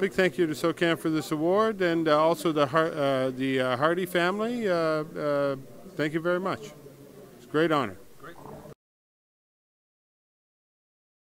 big thank you to SOCAN for this award and uh, also the, Har- uh, the uh, Hardy family. Uh, uh, thank you very much. It's a great honor.